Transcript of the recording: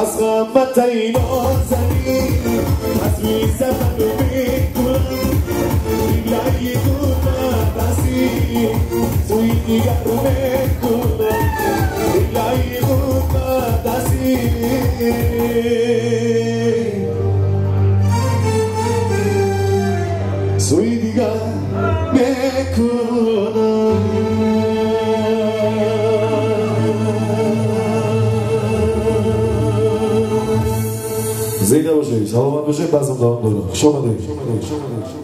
متى ينوزني حسبي زمن بكل بلاي كنا بسي ويدي قرمي كنا بلاي كنا بسي سويدي قرمي كنا זיגר בשם, שלום עד בשם, באסם דרם דולר. שומר די.